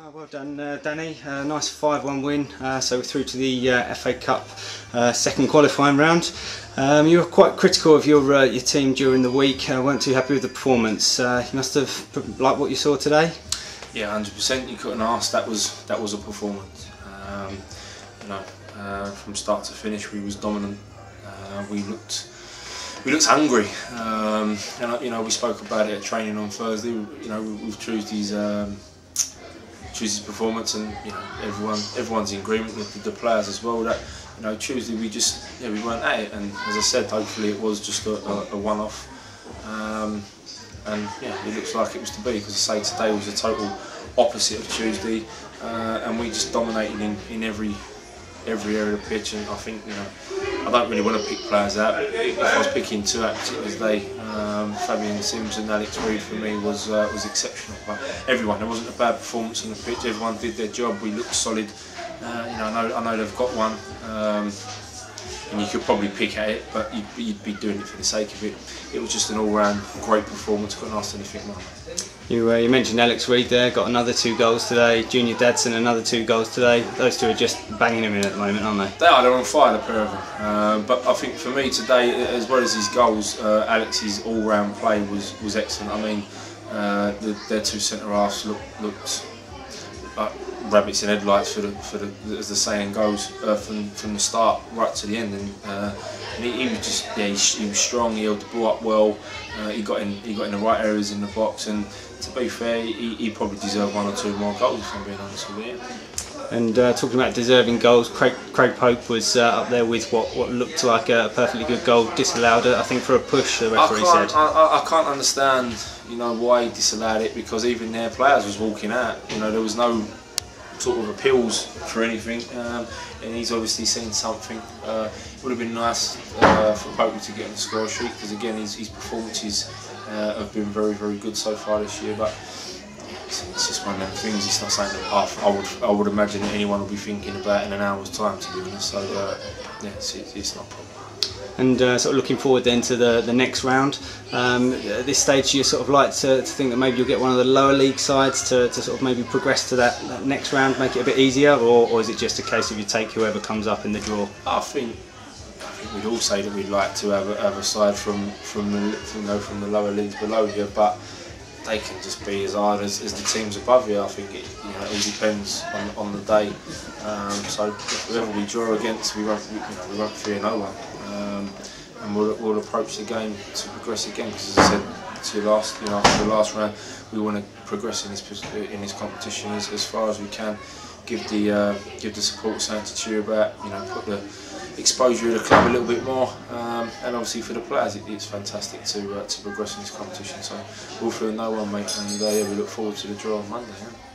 Ah, well done, uh, Danny. Uh, nice 5 1 win. Uh, so we're through to the uh, FA Cup uh, second qualifying round. Um, you were quite critical of your uh, your team during the week. Uh, weren't too happy with the performance. Uh, you must have liked what you saw today. Yeah, hundred percent. You couldn't ask. That was that was a performance. Um, you know, uh, from start to finish, we was dominant. Uh, we looked we looked hungry. Um, and you know, we spoke about it at training on Thursday. You know, with Tuesday's um, Tuesday's performance, and you know, everyone everyone's in agreement with the, players as well. That you know, Tuesday we just yeah we weren't at it, and as I said, hopefully it was just a, a, a one-off. Um, and yeah, it looks like it was to be because I say today was a total opposite of Tuesday, uh, and we just dominated in, in every every area of the pitch. And I think you know I don't really want to pick players out. If I was picking two out today, um, Fabian Sims and Alex Reid for me was uh, was exceptional. But everyone, there wasn't a bad performance on the pitch. Everyone did their job. We looked solid. Uh, you know, I know I know they've got one. Um, and you could probably pick at it, but you'd, you'd, be doing it for the sake of it. It was just an all-round great performance. Couldn't ask anything more. You, uh, you mentioned Alex Reid there, got another two goals today. Junior Dadson, another two goals today. Those two are just banging him in at the moment, aren't they? They are. They're on fire, the pair of them. Uh, but I think for me today, as well as his goals, uh, Alex's all-round play was was excellent. I mean, uh, the, their two centre halves look, looked like rabbits in headlights for the, for the as the saying goes uh, from from the start right to the end and, uh, and he, he, was just yeah he, he, was strong he held the ball up well uh, he got in he got in the right areas in the box and to be fair he, he probably deserved one or two more goals if I'm being honest with you. And uh, talking about deserving goals, Craig, Craig Pope was uh, up there with what, what looked like a perfectly good goal, disallowed it, I think, for a push. The referee I said. I, I, can't understand, you know, why he disallowed it because even their players was walking out. You know, there was no sort of appeals for anything, um, and he's obviously seen something. Uh, it would have been nice uh, for Pope to get on the score sheet because again his, his performances uh, have been very very good so far this year. But it's, it's just one of them things. It's not something that I, I, would I would imagine that anyone will be thinking about in an hour's time. To be honest, so uh, yeah, it's, it's not a problem and uh, sort of looking forward then to the, the next round. Um, at this stage, you sort of like to, to, think that maybe you'll get one of the lower league sides to, to sort of maybe progress to that, that, next round, make it a bit easier, or, or is it just a case of you take whoever comes up in the draw? I think. I think we'd all say that we'd like to have a, have a side from from the you know from the lower leagues below you, but they can just be as hard as, as the teams above you. I think it, you know, it depends on, on the day. Um, so whoever we draw against, we won't, we, you know, we won't fear no one. And we'll, we'll approach the game to progress again. Because as I said to last, you know, after the last round, we want to progress in this in this competition as, as far as we can. Give the uh, give the support something to cheer about. You know, put the exposure of the club a little bit more, um, and obviously for the players, it, it's fantastic to uh, to progress in this competition. So we'll feel no one, mate, and uh, yeah, we look forward to the draw on Monday. Yeah.